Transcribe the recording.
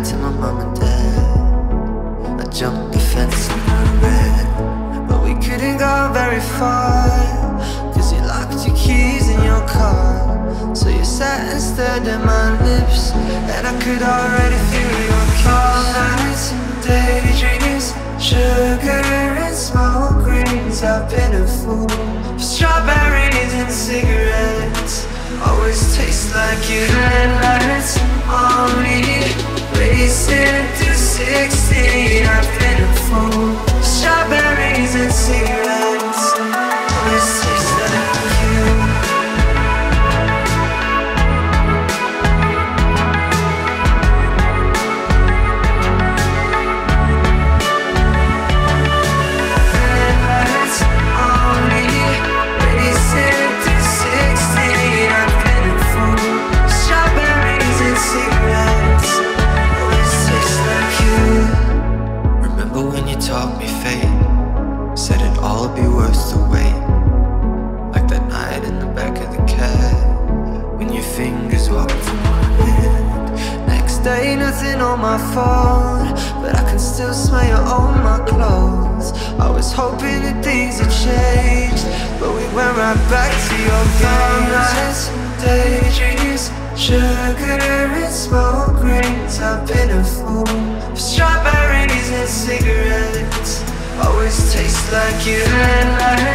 lied to my mom and dad. I jumped the fence and I ran, but we couldn't go very far. Cause you locked your keys in your car. So you sat and stared at my lips, and I could already feel your kiss. Nights and daydreams, 16, I've been a fool strawberries and cigarettes. Nothing on my phone, but I can still smell you on my clothes. I was hoping that things had changed, but we went right back to your games. and daydreams, sugar and smoke rings. I've been a fool for strawberries and cigarettes. Always taste like you and on